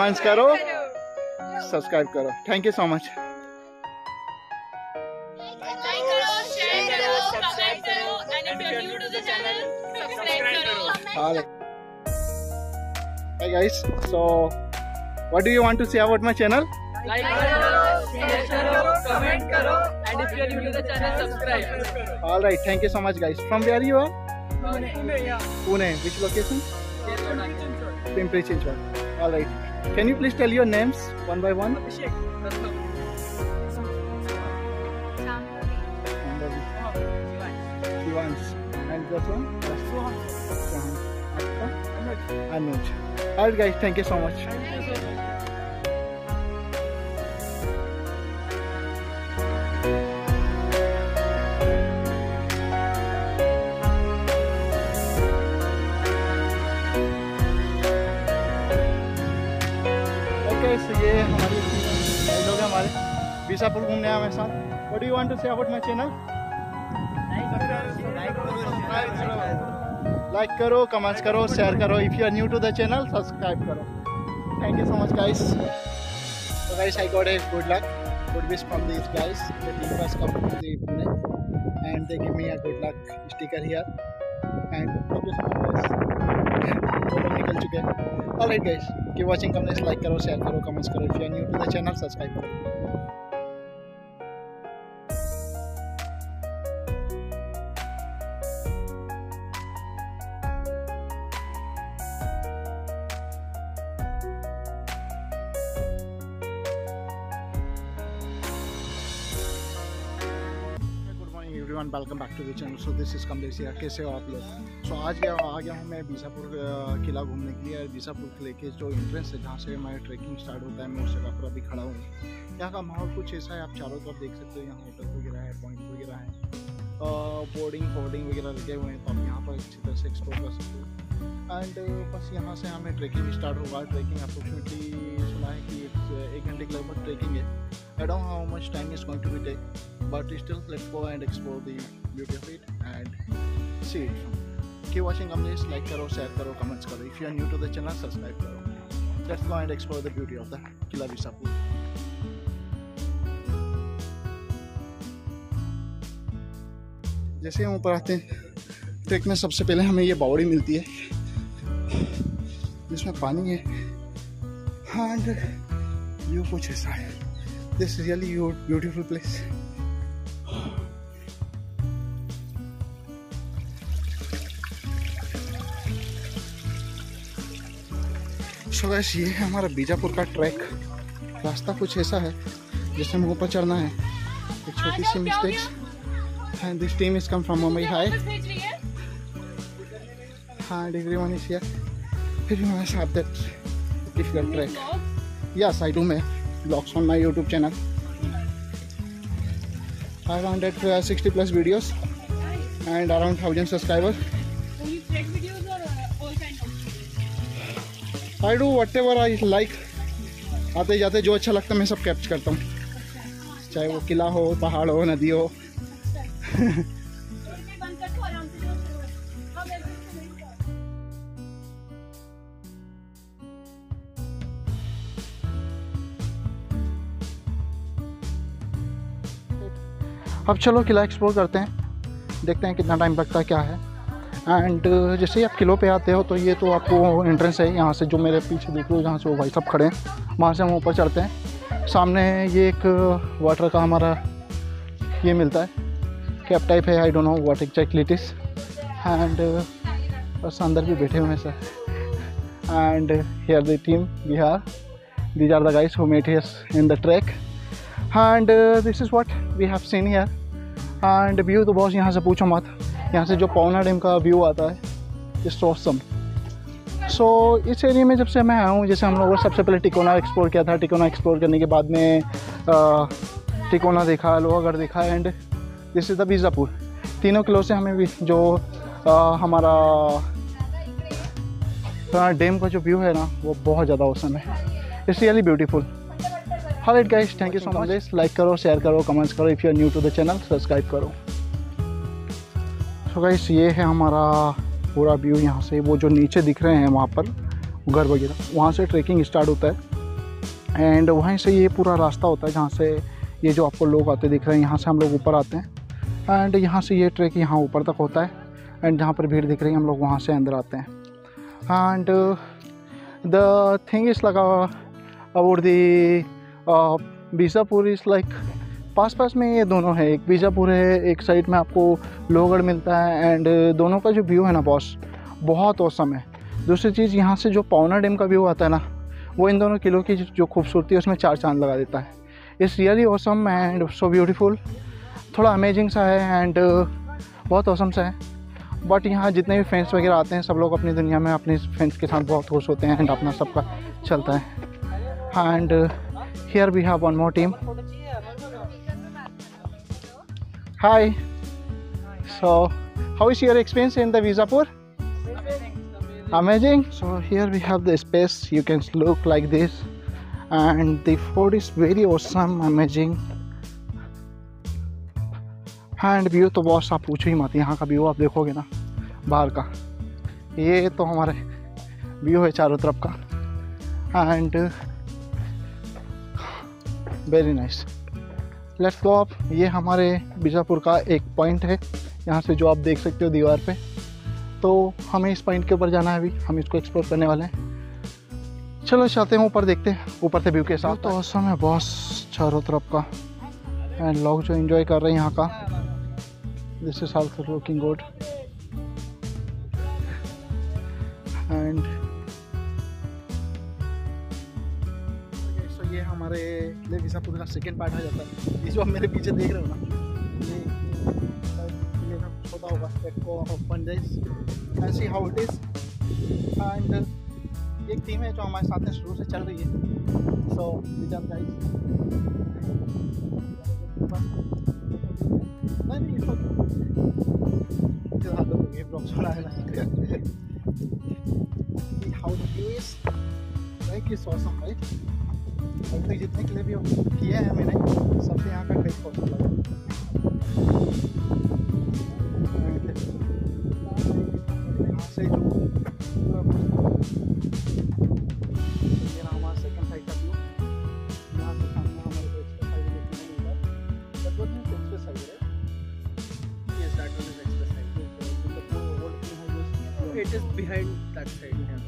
Comments करो subscribe करो thank you so much like करो शेयर करो सब्सक्राइब करो and if you are to the channel subscribe करो All right. Hi guys. So, what do you want to say about my channel? Like करो share करो comment करो and if you are new to the channel subscribe All right. Thank you so much, guys. From where you are? Pune. Which location? Pimpri Chinchwad. All right. Can you please tell your names one by one? Abhishek, and that one? Anuj. Alright guys, thank you so much. तो ये हमारे लोग हमारे बीसापुर घूमने आए हमारे साथ what you want to set my channel like करो कमेंट्स करो शेयर करो। If you are new to the channel subscribe करो। Thank you so much guys तो guys I got a good luck good wish from this guys the team was coming to the Pune and they give me a good luck sticker here and thank you so निकल चुके हैं alright guys keep watching comments like करो share करो comments करो if you are new to the channel subscribe करो everyone welcome back to the channel so this is Kamlesh here. कैसे हो आप लोग? सो आज गया आ गया हूँ मैं बीसापुर किला घूमने के लिए बीसापुर किले के जो एंट्रेंस है, जहाँ से हमारा ट्रैकिंग स्टार्ट होता है, मैं उस जगह पर अभी खड़ा हूँ। यहाँ का माहौल कुछ ऐसा है, आप चारों तरफ़ देख सकते हो, यहाँ होटल वगैरह है पॉइंट वगैरह है। बोर्डिंग बोर्डिंग वगैरह लगे हुए हैं तो आप यहाँ पर अच्छी तरह से एक्सप्लोर कर सकते हो। एंड बस यहाँ से हमें ट्रैकिंग स्टार्ट होगा। ट्रैकिंग अप्रोक्सीमेटली सुना है कि एक घंटे के लगभग ट्रैकिंग है। I don't how much time is going to be take but still let's go and explore the beauty of it and see it keep watching companies like karo share karo comments karo if you are new to the channel subscribe karo let's go and explore the beauty of the Kila Visapur जैसे हम ऊपर आते हैं track में सबसे पहले हमें ये बावड़ी मिलती है जिसमें पानी है एंड व्यू कुछ ऐसा है this really beautiful place so guys ये है हमारा बीजापुर का ट्रैक। रास्ता कुछ ऐसा है जिससे हमें ऊपर चढ़ना है। एक छोटी सी mistakes and this team is come from Mumbai hi है is here. If you must have that difficult trek. Yes, I do make blogs on my YouTube channel five hundred sixty plus videos and around thousand subscriber I do whatever I like आते जाते जो अच्छा लगता है, मैं सब कैप्च करता हूँ। चाहे वो किला हो, पहाड़ हो, नदी हो। अब चलो किला एक्सप्लोर करते हैं। देखते हैं कितना टाइम लगता है क्या है। एंड जैसे ही आप किलो पे आते हो तो ये तो आपको एंट्रेंस है यहाँ से जो मेरे पीछे देख लो जहाँ से वो भाई सब खड़े हैं वहाँ से हम ऊपर चढ़ते हैं। सामने ये एक वाटर का हमारा ये मिलता है। कैप टाइप है I don't know what exactly it is and बस अंदर भी बैठे हुए हैं sir and here the team Bihar these are the guys who met us in the trek and uh, this is what we have seen and view तो boss यहाँ से पूछो मत। यहाँ से जो पौना डैम का व्यू आता है इट्स ऑसम सो इस एरिया में जब से मैं आया हूँ जैसे हम लोगों ने सबसे पहले टिकोना एक्सप्लोर किया था। टिकोना एक्सप्लोर करने के बाद में टिकोना देखा लोहागढ़ देखा and this is the Bijapur तीनों किलो से हमें भी जो अ, हमारा डैम का जो व्यू है ना वो बहुत ज़्यादा औसम है। It's really beautiful hall it guys thank you so much this like करो शेयर करो कमेंट्स करो if you are new to the channel subscribe करो सो गाइस ये है हमारा पूरा व्यू यहाँ से। वो जो नीचे दिख रहे हैं वहाँ पर घर वगैरह वहाँ से ट्रैकिंग स्टार्ट होता है। एंड वहीं से ये पूरा रास्ता होता है जहाँ से ये जो आपको लोग आते दिख रहे हैं यहाँ से हम लोग ऊपर आते हैं। एंड यहाँ से ये ट्रैक यहाँ ऊपर तक होता है। एंड जहाँ पर भीड़ दिख रही है हम लोग वहाँ से अंदर आते हैं। एंड द थिंग इज़ लगा about the Bijapur is like पास पास में ये दोनों है। एक बीजापुर है, एक साइड में आपको लोहगढ़ मिलता है एंड दोनों का जो व्यू है ना बॉस बहुत औसम है। दूसरी चीज़, यहाँ से जो पौना डैम का व्यू आता है ना, वो इन दोनों किलों की जो खूबसूरती है, उसमें चार चाँद लगा देता है। It's really awesome and so beautiful थोड़ा अमेजिंग सा है एंड बहुत औसम सा है। बट यहाँ जितने भी फ्रेंड्स वगैरह आते हैं, सब लोग अपनी दुनिया में अपने फ्रेंड्स के साथ बहुत खुश होते हैं एंड अपना सबका चलता है। And here we have one more team Hi. So, how is your experience in the Vizapur? Amazing. So here we have the space. You can look like this, and the food is very awesome, amazing. And view तो boss आप पूछो ही मत यहाँ का view आप देखोगे ना बाहर का ये तो हमारे व्यू है चारों तरफ़ का and very nice let's go up ये हमारे बीजापुर का एक पॉइंट है। यहाँ से जो आप देख सकते हो दीवार पे। तो हमें इस पॉइंट के ऊपर जाना है अभी। हम इसको एक्सप्लोर करने वाले हैं। चलो, चलते हैं ऊपर देखते हैं। ऊपर से व्यू के साथ। तो औसम है बॉस चारों तरफ़ का। एंड लोग जो इन्जॉय कर रहे हैं यहाँ का। This is also looking good and ये हमारे ले विसापुर का सेकेंड पार्ट आ जाता है। ये जो आप मेरे पीछे देख रहे हो ना, ये ये छोटा होगा हाउ इट इज़ एंड एक टीम है जो हमारे साथ में शुरू से चल रही है। सो विजय गाइस नहीं नहीं गई ब्लॉग छोड़ा है राइट तक जितने क्लिप भी किए हैं मैंने सबसे यहाँ का टेस्ट बहुत लगा यहाँ से जो पूरा कुछ ये रहा हमारा सेकंड साइड का व्यू यहाँ से सामने हमारे को एक्सप्रेस हाईवे देखने को मिल रहा है that was means express highway Yes, that one is express highway. The old highway It is behind that side. Yeah.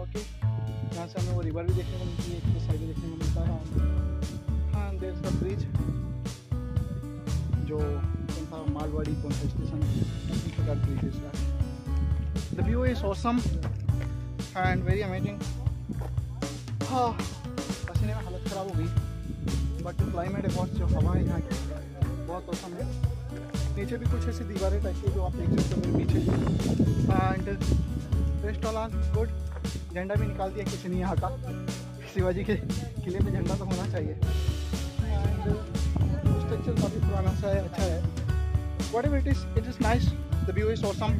Okay यहाँ से हमें वो रिवर भी देखने को मिलती है एक्सप्रेस हाईवे देखने को मिलता है हाँ देर का ब्रिज जो कौन सा मालवाड़ी कौन सा station bridge is that. The view is awesome and very amazing. हाँ पसीने में हालत ख़राब हो गई बट क्लाइमेट बहुत जो हवा है यहाँ की, बहुत औसम है नीचे भी कुछ ऐसी दीवारें टाइप की जो आप देख सकते हो, मेरे पीछे and rest all are good झंडा भी निकाल दिया किसी ने यहाँ का। शिवाजी के किले में झंडा तो होना चाहिए। स्ट्रक्चर काफ़ी पुराना सा है अच्छा है। Whatever it is it is nice the view is awesome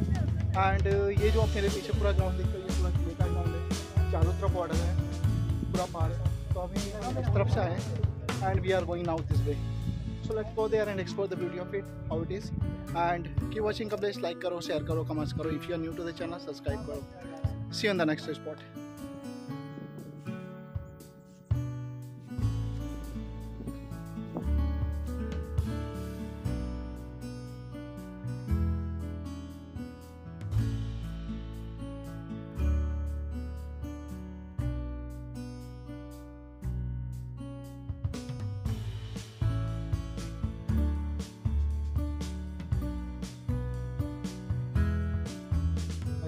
and ये जो आप मेरे पीछे पूरा ग्राउंड देखते हो, ये पूरा किले का ग्राउंड है। चारों तरफ़ बॉर्डर है, पूरा पहाड़ है। तो अभी इस तरफ़ से आए and we are going now this way so let's go there and explore the beauty of it how it is and keep watching का लाइक करो शेयर करो कमेंट्स करो। If you are new to the channel subscribe करो। See on the next spot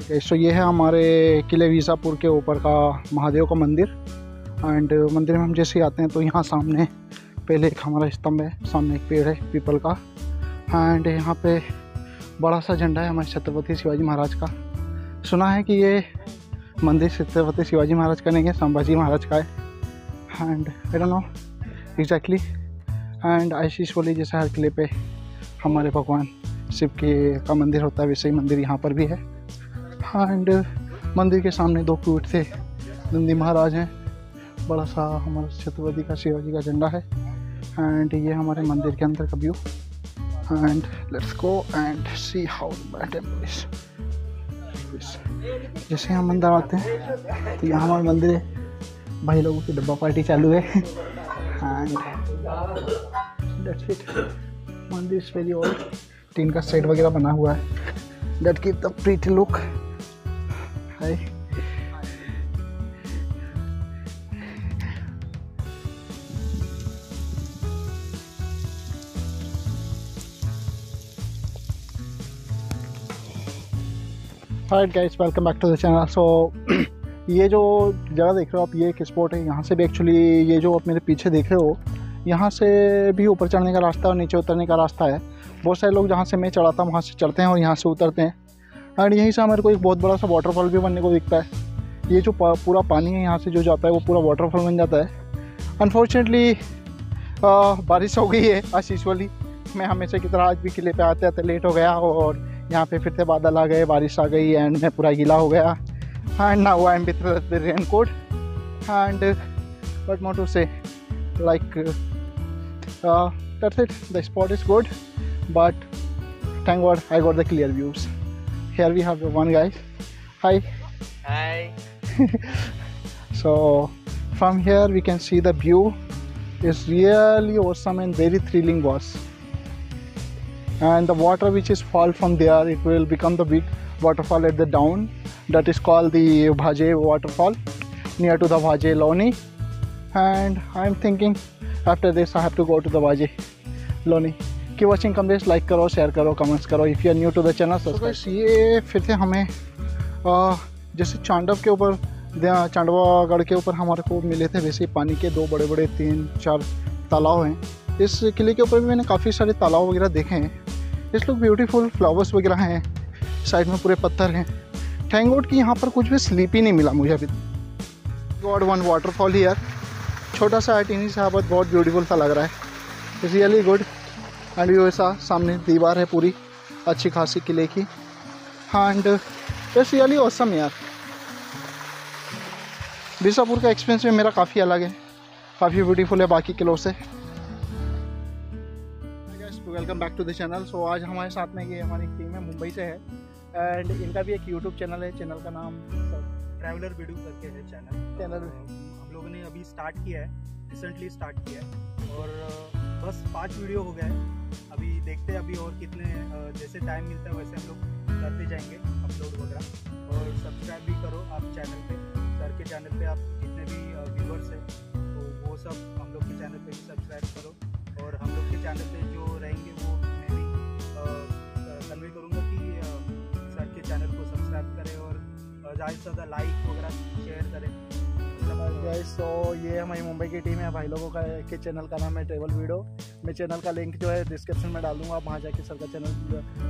okay so ये है हमारे किले वीज़ापुर के ऊपर का महादेव का मंदिर। एंड मंदिर में हम जैसे आते हैं तो यहाँ सामने, पहले एक हमारा स्तंभ है, सामने एक पेड़ है, पीपल का। एंड यहाँ पे बड़ा सा झंडा है हमारे छत्रपति शिवाजी महाराज का। सुना है कि ये मंदिर छत्रपति शिवाजी महाराज का नहीं है, संभाजी महाराज का है। And I don't know exactly and Ashish बोली जैसे हर किले पे हमारे भगवान शिव के का मंदिर होता है, वैसे ही मंदिर यहाँ पर भी है। एंड मंदिर के सामने दो पीठ थे। नंदी महाराज हैं। बड़ा सा हमारा छत्रपति का शिवाजी का झंडा है। एंड ये हमारे मंदिर के अंदर का view and let's go and see how जैसे हम अंदर आते हैं तो यहाँ हमारा मंदिर है। भाई लोगों की डब्बा पार्टी चालू है। एंड मंदिर इज़ वेरी ओल्ड टीन का सेट वगैरह बना हुआ है। That give the pretty look hi height guys welcome back to the channel so ये जो जगह देख रहे हो आप, ये एक स्पॉट है। यहाँ से भी एक्चुअली ये जो आप मेरे पीछे देख रहे हो, यहाँ से भी ऊपर चढ़ने का रास्ता और नीचे उतरने का रास्ता है। बहुत सारे लोग जहाँ से मैं चढ़ाता हूँ, वहाँ से चढ़ते हैं और यहाँ से उतरते हैं। एंड यहीं से हमारे को एक बहुत बड़ा सा वाटरफॉल भी बनने को दिखता है। ये जो पूरा पानी है, यहाँ से जो जाता है, वो पूरा वाटरफॉल बन जाता है। अनफॉर्चुनेटली बारिश हो गई है आज यूजली मैं हमेशा की तरह आज भी किले पे आते आते लेट हो गया और यहाँ पे फिर से बादल आ गए, बारिश आ गई एंड मैं पूरा गीला हो गया। एंड ना I am with the rain coat and but मोट से like that's it the spot is good but thank god i got the clear views here we have one guy. Hi. Hi. so from here we can see the view. Is really awesome and very thrilling was and the water which is fall from there it will become the big waterfall at the down. That is called the Bhaje waterfall near to the Bhaje Loni. And I'm thinking after this I have to go to the Bhaje Loni keep watching कम बेस like करो share करो comments करो। If you are new to the channel subscribe ये फिर से हमें आ, जैसे चांडव के ऊपर चांडवागढ़ के ऊपर हमारे को मिले थे वैसे ही पानी के दो बड़े बड़े तीन चार तालाब हैं। इस किले के ऊपर भी मैंने काफ़ी सारे तालाब वगैरह देखे हैं। इस लोग ब्यूटीफुल फ्लावर्स वगैरह हैं। साइड में पूरे पत्थर हैं। गॉड कि यहाँ पर कुछ भी स्लीप ही नहीं मिला मुझे अभी। गॉड वन वाटरफॉल हियर छोटा सा टीनी सा बहुत ब्यूटीफुल सा लग रहा है। रियली गुड एंड ये ऐसा सामने दीवार है पूरी अच्छी खासी किले की। एंड इट्स रियली ऑसम यार। बीसापुर का एक्सपीरियंस भी मेरा काफ़ी अलग है काफ़ी ब्यूटीफुल है बाकी किलों से। Welcome back to the channel so आज हमारे साथ में ये हमारी टीम है मुंबई से है। एंड इनका भी एक यूट्यूब चैनल है चैनल का नाम ट्रैवलर वीडियो करके है चैनल Channel। हम लोगों ने अभी स्टार्ट किया है रिसेंटली स्टार्ट किया है। और बस पाँच वीडियो हो गए हैं। अभी देखते हैं अभी और कितने जैसे टाइम मिलता है वैसे हम लोग करते जाएँगे अपलोड वगैरह। और सब्सक्राइब भी करो आप चैनल पे। सर के चैनल पे आप जितने भी व्यूवर्स हैं तो वो सब हम लोग के चैनल पे भी सब्सक्राइब करो। और हम लोग के चैनल पे जो रहेंगे वो मैं भी कन्वे करूँगा कि सर के चैनल को सब्सक्राइब करें और ज़्यादा से ज़्यादा लाइक वगैरह शेयर करें। गाइस तो ये हमारी मुंबई की टीम है। भाई लोगों का, के चैनल का नाम है ट्रेवल वीडियो मैं चैनल का लिंक जो है डिस्क्रिप्शन में डालूँगा, आप वहाँ जाके सर का चैनल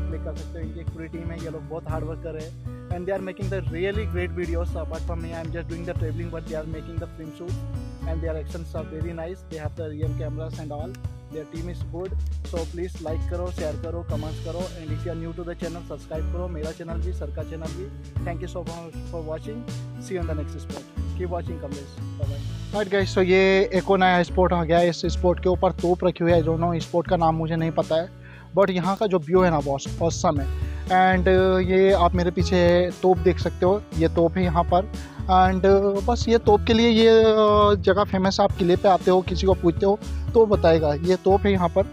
क्लिक कर सकते हो। एक पूरी टीम है, ये लोग बहुत हार्ड वर्क कर रहे हैं। And they are making the really great videos apart from me I am just doing the travelling but they are making the film shoot and their actions are very nice they have the real cameras and all their team is good so please like करो share करो comments करो and if you are new to the channel subscribe करो। मेरा channel भी sir का channel भी thank you so much for watching see on the next spot keep watching bye right guys तो ये एक नया स्पॉट आ गया इस स्पॉट के ऊपर तोप रखी हुई है। जो नो स्पॉट का नाम मुझे नहीं पता है। बट यहाँ का जो व्यू है ना बॉस औसम है। एंड ये आप मेरे पीछे तोप देख सकते हो। ये तोप है यहाँ पर। एंड बस ये तोप के लिए ये जगह फ़ेमस है आप किले पे आते हो, किसी को पूछते हो तो बताएगा। ये तोप है यहाँ पर।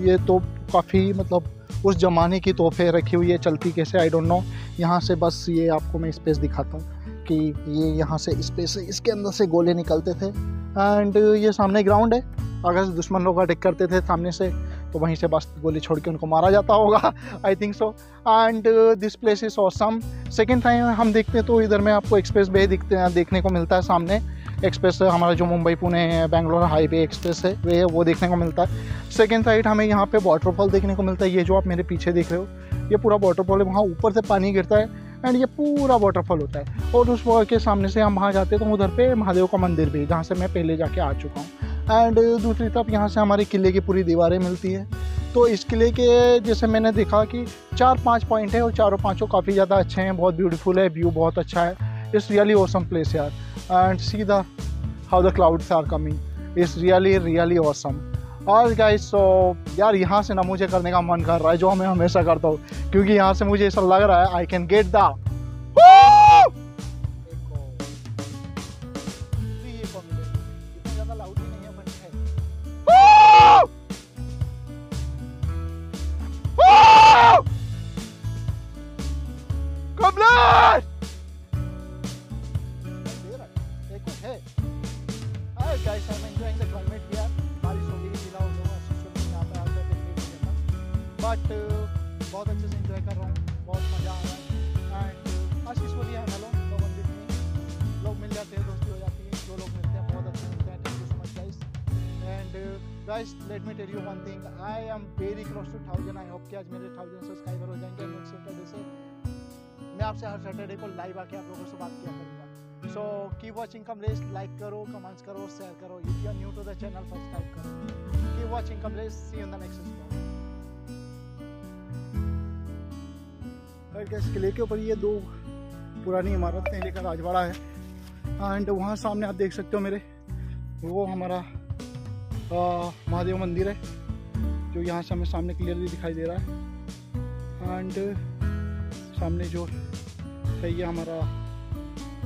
ये तोप काफ़ी मतलब उस ज़माने की है, रखी हुई है, चलती कैसे आई डोंट नो यहाँ से बस ये आपको मैं स्पेस दिखाता हूँ कि ये यहाँ से स्पेस इसके अंदर से गोले निकलते थे। एंड ये सामने ग्राउंड है। अगर दुश्मन लोग अटैक करते थे सामने से तो वहीं से बस गोली छोड़ के उनको मारा जाता होगा I think so and this place is awesome second time हम देखते हैं तो इधर में आपको एक्सप्रेस वे दिखते हैं, देखने को मिलता है सामने. एक्सप्रेस हमारा जो मुंबई, पुणे, बेंगलोर हाईवे एक्सप्रेस है, वे है, वो देखने को मिलता है. सेकेंड साइड हमें यहाँ पे वाटरफॉल देखने को मिलता है, ये जो आप मेरे पीछे देख रहे हो, ये पूरा वाटरफॉल है, वहाँ ऊपर से पानी गिरता है एंड ये पूरा वाटरफॉल होता है. और उस के सामने से हम वहाँ जाते हैं तो उधर पे महादेव का मंदिर भी जहाँ से मैं पहले जाके आ चुका हूँ. एंड दूसरी तरफ़ यहाँ से हमारे किले की पूरी दीवारें मिलती है। तो इस किले के, जैसे मैंने देखा कि चार पाँच पॉइंट है और चारों पाँचों काफ़ी ज़्यादा अच्छे हैं, बहुत ब्यूटीफुल है व्यू बहुत अच्छा है। इट्स रियली ऑसम प्लेस यार। And see the how the clouds are coming it's really really awesome और गाइस सो यार यहाँ से ना मुझे करने का मन कर रहा है, जो मैं हमेशा करता हूँ, क्योंकि यहाँ से मुझे ऐसा लग रहा है आई कैन गेट द बारिश हो गई हो यहाँ देखने को मिला बट बहुत अच्छे से एंजॉय कर रहा हूँ, बहुत मज़ा आ रहा है। एंड आशीष बोलिए हेलो लोग लोग मिल जाते हैं, दोस्ती हो जाती है, जो लोग मिलते हैं, बहुत अच्छे मिलते हैं कि आज मेरे हो जाएँगे से। मैं आपसे हर सैटरडे को लाइव आके आप लोगों से बात किया करूँगा। So keep watching Kamlesh like करो कमेंट्स करो शेयर करो. If you are new to the channel subscribe करो. Keep watching Kamlesh see in the next spot इस किले के ऊपर ये दो पुरानी इमारत हैं लेकर राजवाड़ा है. एंड वहाँ सामने आप देख सकते हो मेरे, वो हमारा महादेव मंदिर है, जो यहाँ से हमें सामने क्लियरली दिखाई दे रहा है. एंड सामने जो है, ये हमारा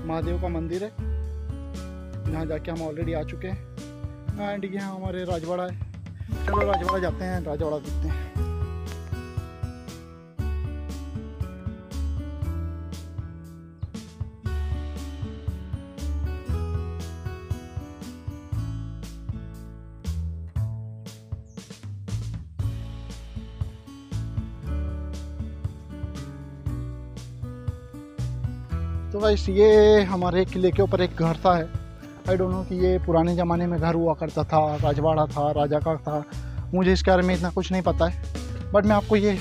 महादेव का मंदिर है। यहाँ जाके हम ऑलरेडी आ चुके हैं। एंड यहाँ हमारे राजवाड़ा है। चलो राजवाड़ा जाते हैं, राजवाड़ा देखते हैं। भाई ये हमारे किले के ऊपर एक घर था है। आई डोंट नो कि ये पुराने ज़माने में घर हुआ करता था, राजवाड़ा था, राजा का था। मुझे इसके बारे में इतना कुछ नहीं पता है। बट मैं आपको ये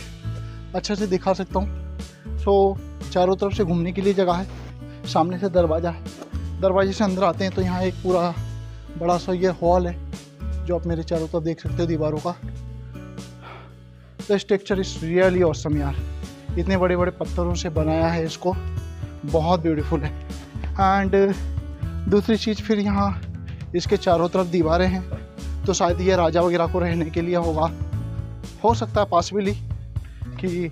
अच्छे से दिखा सकता हूँ। सो चारों तरफ़ से घूमने के लिए जगह है। सामने से दरवाज़ा है। दरवाजे से अंदर आते हैं तो यहाँ एक पूरा बड़ा सा ये हॉल है, जो आप मेरे चारों तरफ़ देख सकते हो दीवारों का। The structure is really awesome यार। इतने बड़े बड़े पत्थरों से बनाया है इसको। बहुत ब्यूटीफुल है। एंड दूसरी चीज़ फिर यहाँ, इसके चारों तरफ़ दीवारें हैं तो शायद ये राजा वगैरह को रहने के लिए होगा। हो सकता है पॉसिबली कि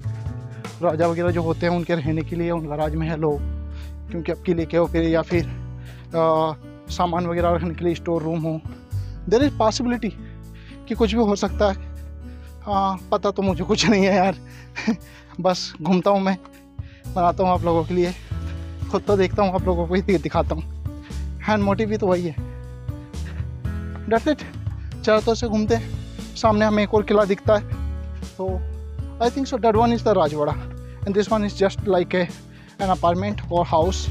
राजा वगैरह जो होते हैं, उनके रहने के लिए उनका राजमहल हो, क्योंकि अब किले के हो फिर, या फिर सामान वगैरह रखने के लिए स्टोर रूम हो। देर इज़ पॉसिबिलिटी कि कुछ भी हो सकता है। हाँ पता तो मुझे कुछ नहीं है यार। बस घूमता हूँ मैं, बनाता हूँ आप लोगों के लिए। खुद तो देखता हूँ आप लोगों को ही दिखाता हूँ। हैंड मोटिव भी तो वही है। डेट्स इट चारों से घूमते हैं। सामने हमें एक और किला दिखता है। तो I think so that one is the Rajwada and this one is just like a an apartment और हाउस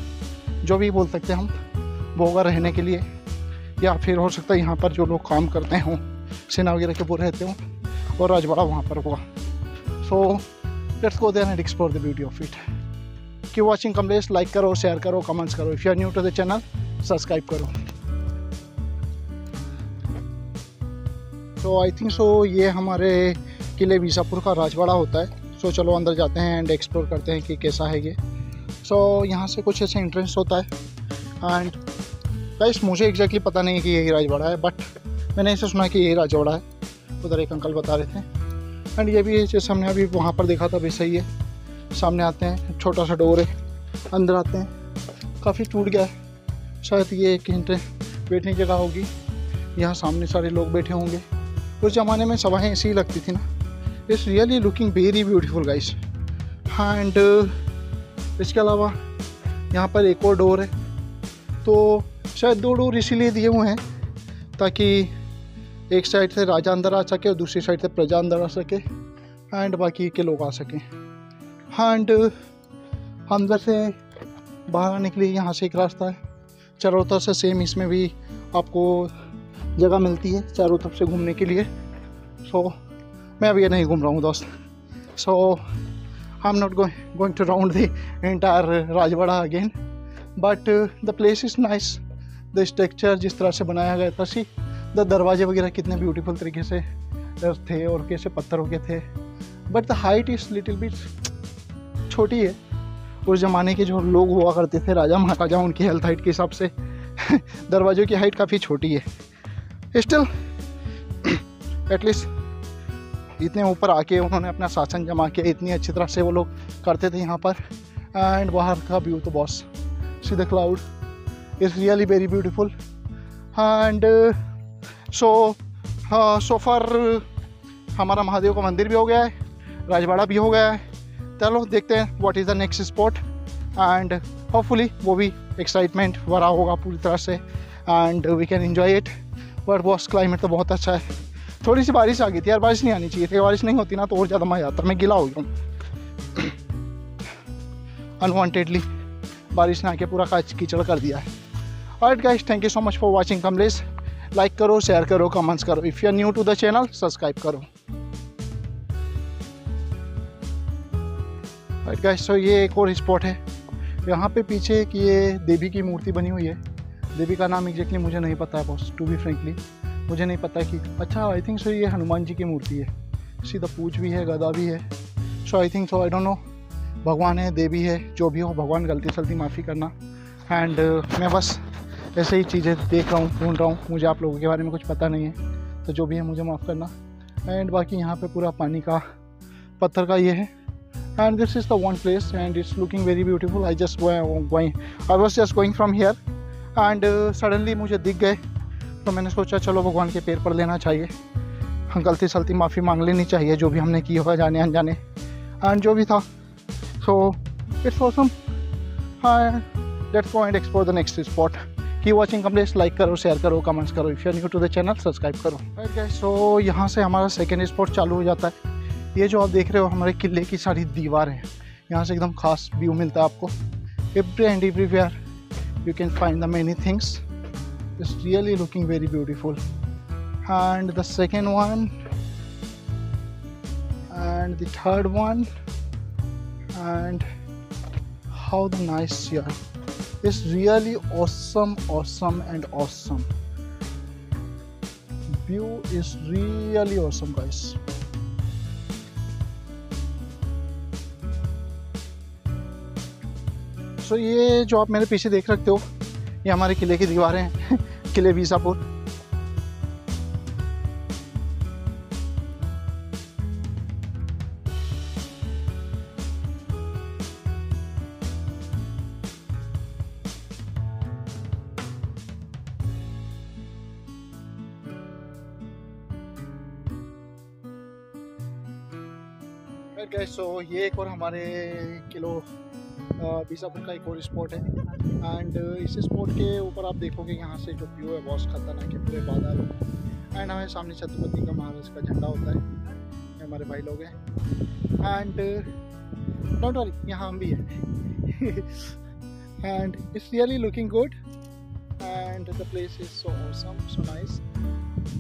जो भी बोल सकते हैं हम वो होगा रहने के लिए। या फिर हो सकता है यहाँ पर जो लोग काम करते हों, सेना वगैरह के वो रहते हों, और राजवाड़ा वहाँ पर हुआ। So let's go there and explore the beauty of it keep watching Kamlesh like करो शेयर करो कमेंट्स करो if you are new to the channel subscribe करो तो आई थिंक सो ये हमारे किले बीसापुर का राजवाड़ा होता है। सो so, चलो अंदर जाते हैं एंड एक्सप्लोर करते हैं कि कैसा है ये। सो so, यहाँ से कुछ ऐसे इंट्रेंस होता है। एंड गाइस मुझे एग्जैक्टली पता नहीं है कि यही राजवाड़ा है बट मैंने ऐसे सुना कि यही राजवाड़ा है। उधर एक अंकल बता रहे थे। एंड ये भी जैसे हमने अभी वहाँ पर देखा था वैसा ही है। सामने आते हैं, छोटा सा डोर है, अंदर आते हैं। काफ़ी टूट गया है। शायद ये एक घंटे बैठने की जगह होगी। यहाँ सामने सारे लोग बैठे होंगे। उस ज़माने में सभाएँ ऐसी ही लगती थी ना। It's really looking very beautiful guys. हाँ एंड इसके अलावा यहाँ पर एक और डोर है। तो शायद दो डोर इसीलिए दिए हुए हैं, ताकि एक साइड से राजा अंदर आ सके और दूसरी साइड से प्रजा अंदर आ सके एंड बाकी के लोग आ सकें। एंड अंदर से बाहर आने के लिए यहाँ से एक रास्ता है। चारों तरफ़ से सेम इसमें भी आपको जगह मिलती है चारों तरफ़ से घूमने के लिए। सो so, मैं अभी नहीं घूम रहा हूँ दोस्त। So I am not going to round the entire Rajwada again but the place is nice the structure जिस तरह से बनाया गया था सी द दरवाजे वगैरह कितने ब्यूटीफुल तरीके से थे और कैसे पत्थरों के थे। But the height is little bit छोटी है। उस ज़माने के जो लोग हुआ करते थे, राजा महाराजा, उनकी हेल्थ हाइट के हिसाब से, दरवाज़ों की हाइट काफ़ी छोटी है। स्टिल एटलीस्ट इतने ऊपर आके उन्होंने अपना शासन जमा किया, इतनी अच्छी तरह से वो लोग करते थे यहाँ पर। एंड बाहर का व्यू तो boss see the cloud is really very beautiful and so so far हमारा महादेव का मंदिर भी हो गया है, राजवाड़ा भी हो गया है। चलो देखते हैं what is the next spot and hopefully वो भी एक्साइटमेंट भरा होगा पूरी तरह से. And we can enjoy it but boss climate तो बहुत अच्छा है. थोड़ी सी बारिश आ गई थी यार, बारिश नहीं आनी चाहिए थी. बारिश नहीं होती ना तो और ज़्यादा मज़ा आता मैं गिला हो गया हूँ. अनवांटेडली बारिश ने आके पूरा काच कीचड़ कर दिया है. Alright guys thank you so much for watching Kamlesh like करो शेयर करो कमेंट्स करो. If you are new to the channel subscribe करो. गाइस तो ये एक और स्पॉट है। यहाँ पे पीछे एक ये देवी की मूर्ति बनी हुई है। देवी का नाम एग्जैक्टली मुझे नहीं पता है बॉस टू बी फ्रेंकली मुझे नहीं पता कि अच्छा आई थिंक सो ये हनुमान जी की मूर्ति है। सीधा पूछ भी है गदा भी है। So I think so I don't know भगवान है देवी है जो भी हो भगवान गलती सलती माफ़ी करना। एंड uh, मैं बस ऐसे ही चीज़ें देख रहा हूँ ढूंढ रहा हूँ। मुझे आप लोगों के बारे में कुछ पता नहीं है। तो जो भी है मुझे माफ़ करना। एंड बाकी यहाँ पे पूरा पानी का पत्थर का ये है। And this is the one place and it's looking very beautiful I just going I was just going from here and suddenly मुझे दिख गए। तो मैंने सोचा, चलो भगवान के पैर पर लेना चाहिए। गलती सलती माफ़ी मांग लेनी चाहिए, जो भी हमने की होगा जाने अनजाने। एंड जो भी था। So it's awesome let's go and explore the next spot keep watching कम्प्लेस like करो शेयर करो कमेंट्स करो। If you new to the channel subscribe करो। सो यहाँ से हमारा सेकेंड स्पॉट चालू हो जाता है। ये जो आप देख रहे हो, हमारे किले की सारी दीवार है। यहाँ से एकदम खास व्यू मिलता है आपको। Every and everywhere you can find the many things it's really looking very beautiful and the second one and the third one and how the nice यार it's really awesome awesome and awesome view is really awesome guys so ये जो आप मेरे पीछे देख सकते हो, ये हमारे किले की दीवारें हैं, किले बीसापुर गैस सो ये एक और हमारे किलो बीसापुर का एक और स्पॉट है। एंड इस स्पॉट के ऊपर आप देखोगे यहाँ से जो व्यू है, बहुत खतरनाक है, पूरे बादल। एंड हमारे सामने छत्रपति का महाराज का झंडा होता है हमारे भाई लोग हैं। एंड डोंट वरी यहाँ हम भी हैं। And it's really looking good and the place is so awesome so nice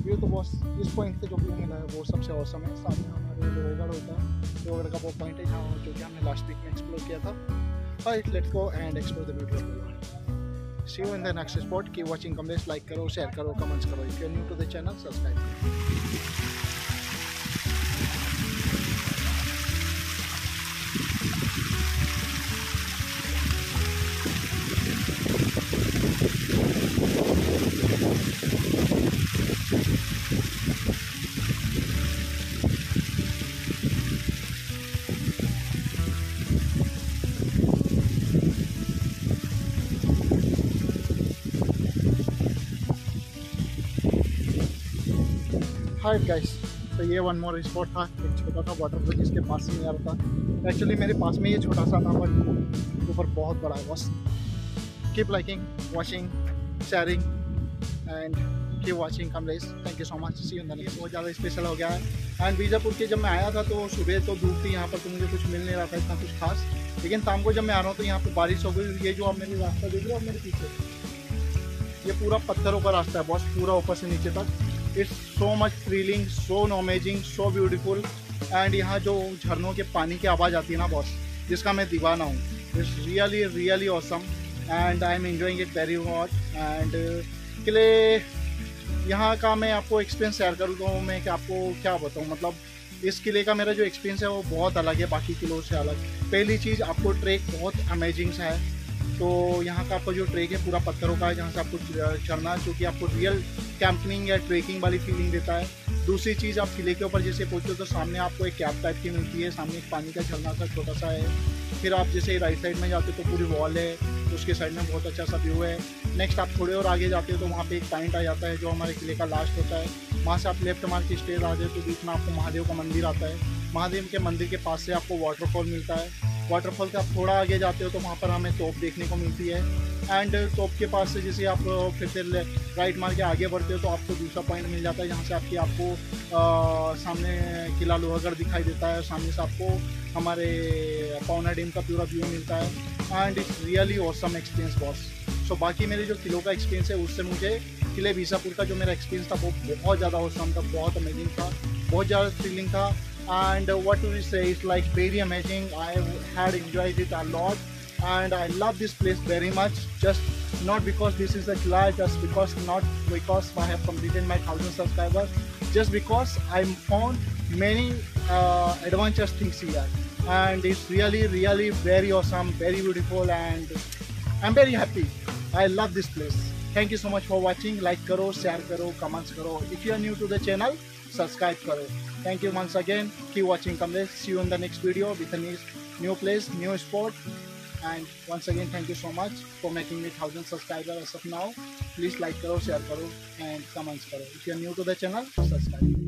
view तो बहुत, इस पॉइंट से जो व्यू मिला है, वो सबसे औसम है। सामने हमारे लोहगढ़ होता है लोहगढ़ का वो पॉइंट है जहाँ जो कि हमने लास्ट वीक में एक्सप्लोर किया था। Alright, let's go and explore the beauty of the world. See you in the next spot. Keep watching comments, like, karo, share, karo, comments, karo. If you're new to the channel, subscribe. Height guys तो ये one more spot था, एक छोटा सा waterfall जिसके पास में आ रहा था। एक्चुअली मेरे पास में ये छोटा सा था बट ऊपर बहुत बड़ा है, बस। Keep liking watching sharing and keep watching Kamlesh thank you so much see in बहुत ज़्यादा स्पेशल हो गया है। एंड बीजापुर के जब मैं आया था तो सुबह तो धूप थी, यहाँ पर तो मुझे कुछ मिल नहीं रहा था इतना कुछ खास। लेकिन शाम को जब मैं आ रहा हूँ तो यहाँ पर बारिश हो गई ये जो आप मेरे रास्ता देख रहे हो मेरे पीछे। ये पूरा पत्थरों का रास्ता है, बॉस पूरा ऊपर से नीचे तक। It's so much thrilling so amazing so beautiful and यहाँ जो झरनों के पानी की आवाज़ आती है ना बॉस जिसका मैं दीवाना हूँ it's really really awesome and I am enjoying it very much and किले यहाँ का मैं आपको एक्सपीरियंस शेयर करूँ तो मैं कि आपको क्या बताऊँ? मतलब इस किले का मेरा जो एक्सपीरियंस है वो बहुत अलग है, बाकी किलों से अलग। पहली चीज़, आपको ट्रैक बहुत अमेजिंग सा है। तो यहाँ का आपका जो ट्रेक है पूरा पत्थरों का है, जहाँ से आपको चढ़ना जो कि आपको रियल कैंपिंग या ट्रेकिंग वाली फीलिंग देता है। दूसरी चीज़ आप किले के ऊपर जैसे पहुँचते हो तो सामने आपको एक कैप टाइप की मिलती है, सामने एक पानी का झरना सा छोटा सा है। फिर आप जैसे राइट साइड में जाते हो तो पूरी वॉल है, उसके साइड में बहुत अच्छा सा व्यू है। नेक्स्ट आप थोड़े और आगे जाते हो तो वहाँ पे एक पॉइंट आ जाता है, जो हमारे किले का लास्ट होता है। वहाँ से आप लेफ़्ट मार के स्टेज आते हो तो बीच में आपको महादेव का मंदिर आता है। महादेव के मंदिर के पास से आपको वाटरफॉल मिलता है। वाटरफॉल के आप थोड़ा आगे जाते हो तो वहाँ पर हमें तोप देखने को मिलती है। एंड तोप के पास से जैसे आप फिर से राइट मार के आगे बढ़ते हो तो आपको दूसरा पॉइंट मिल जाता है जहाँ से आपकी आपको आ, सामने किला लोहागढ़ दिखाई देता है सामने से आपको हमारे पौना डैम का पूरा व्यू मिलता है। And it's really awesome experience boss so बाकी मेरे जो किलो का एक्सपीरियंस है उससे मुझे किले बीसापुर का जो मेरा एक्सपीरियंस था वो बहुत ज़्यादा औसम था बहुत अमेजिंग था बहुत ज़्यादा थ्रिलिंग था। and what do we say? It's like very amazing. I had enjoyed it a lot. And i love this place very much. Just not because this is a class just because not because i have completed my thousand subscribers. Just because i found many uh, adventurous things here. And it's really really very awesome very beautiful and i'm very happy. I love this place. Thank you so much for watching. Like karo share karo comments karo. If you are new to the channel subscribe karo thank you once again. Keep watching kamlesh see you in the next video with a new, new place new sport. and once again thank you so much for making me 1000 subscribers as of now. Please like karo share karo and comments karo if you are new to the channel subscribe